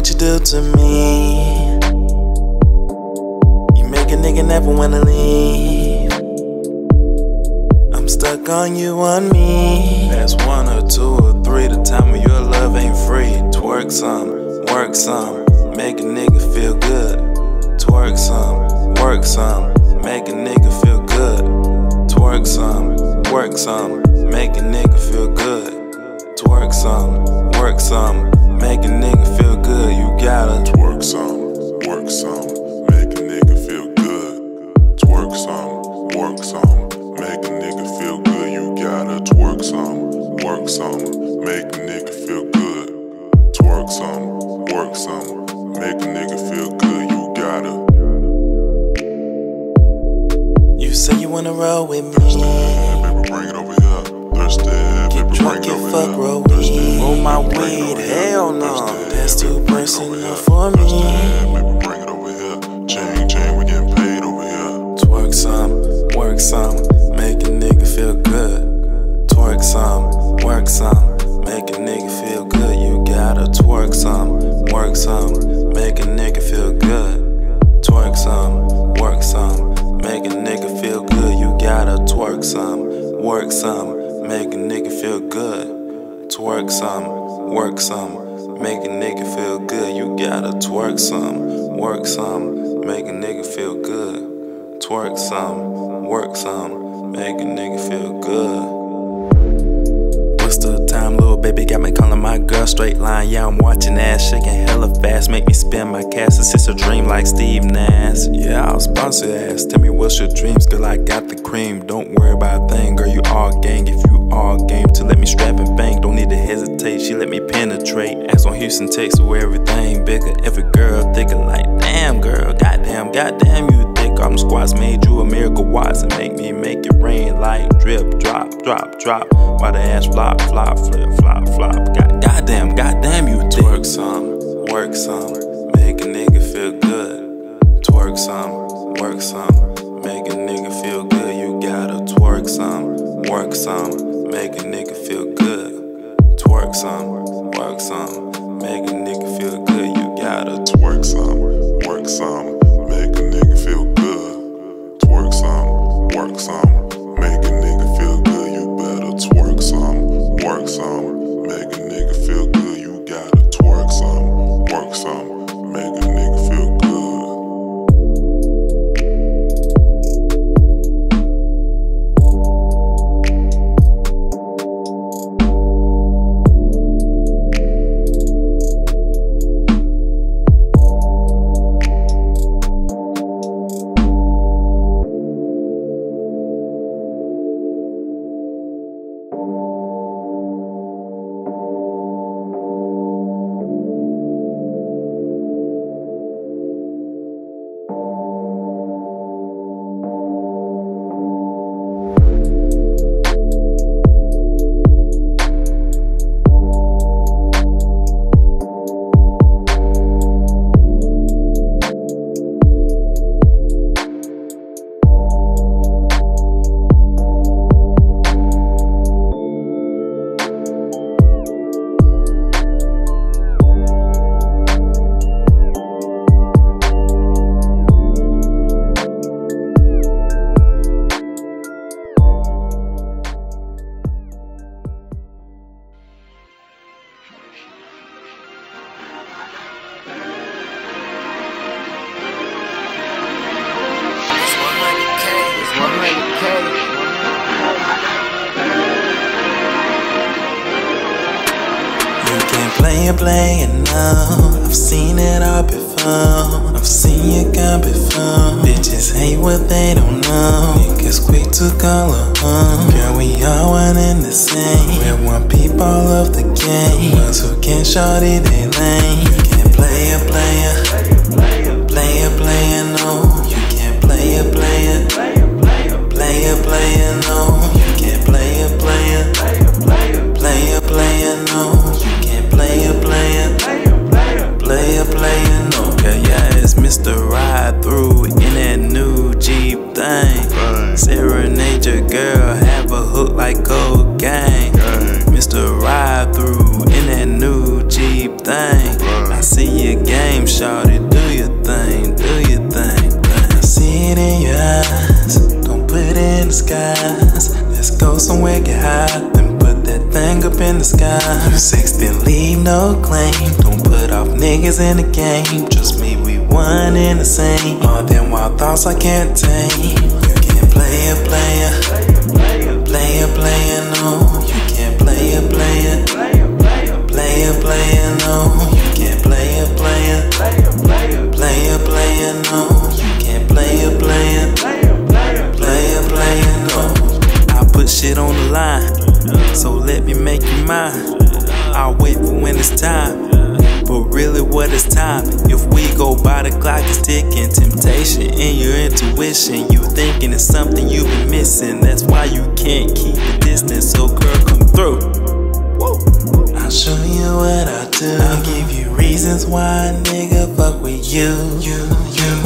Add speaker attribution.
Speaker 1: what you do to me. You make a nigga never wanna leave. I'm stuck on you, on me. That's one or two or three. The time of your love ain't free. Twerk some, work some, make a nigga feel good. Twerk some, work some, make a nigga feel good. Twerk some, work some, make a nigga feel good. Twerk some, work some, make a nigga feel
Speaker 2: work some, make a nigga feel good. You gotta. You
Speaker 1: say you wanna roll with
Speaker 2: Thirsty,
Speaker 1: me.
Speaker 2: baby, bring it over here. Thirsty, baby,
Speaker 1: drunk
Speaker 2: bring it over
Speaker 1: fuck
Speaker 2: here.
Speaker 1: roll
Speaker 2: Thirsty.
Speaker 1: Roll
Speaker 2: oh, my
Speaker 1: weed, hell no.
Speaker 2: Thirsty,
Speaker 1: That's too
Speaker 2: baby, bring it
Speaker 1: personal for
Speaker 2: Thirsty,
Speaker 1: me.
Speaker 2: baby, bring it over here. Chain, chain, we getting paid over here.
Speaker 1: Twerk some, work some, make a nigga feel good. Twerk some, work some, work some, make a nigga feel good. Twerk some, work some, make a nigga feel good. You gotta twerk some, work some, make a nigga feel good. Twerk some, work some, make a nigga feel good. You gotta twerk some, work some, make a nigga feel good. Twerk some, work some, make a nigga feel good. Baby? Got me calling my girl straight line. Yeah, I'm watching ass shaking hella fast. Make me spin my cash. It's just a dream like Steve Nash. Yeah, I'll sponsor ass. Tell me what's your dreams, girl. I got the cream. Don't worry about a thing, girl. You all gang. If you all game to let me strap and bang, don't need to hesitate. She let me penetrate. Ass on Houston, Texas, where everything bigger. Every girl thinking like, damn, girl. Goddamn, goddamn, you. I'm squats made you a miracle Watson. Make me make it rain like drip, drop, drop, drop. Why the ass flop, flop, flip, flop, flop. God, goddamn, goddamn, you twerk some, work some, make a nigga feel good. Twerk some, work some, make a nigga feel good. You gotta twerk some, work some, make a nigga feel good. Twerk some, work some, make a nigga feel good. You gotta
Speaker 2: Twerk some, work some, Twerk some, work some, make a nigga feel good. You better twerk some, work some, make
Speaker 1: it, play it now. I've seen it all before. I've seen you come before. Bitches hate what they don't know. Niggas quick to call her home. Girl, we all one and the same. We're one people of the game. Ones who can shorty they lane. You can play it, play it. Play it, play it, no. You can play it, play it. Play it, play it, no. You can't play it, play it. Play it, play make get high, then put that thing up in the sky. You sex, then leave no claim. Don't put off niggas in the game. Just me, we one and the same. All them wild thoughts I can't tame. You can't play a player, play a player, no. You can't play a player, play a player, no. You can't play a player, play a time? If we go by the clock, it's ticking. Temptation in your intuition. You thinking it's something you've been missing. That's why you can't keep the distance. So, girl, come through. I'll show you what I do. I'll give you reasons why a nigga fuck with you. You, you.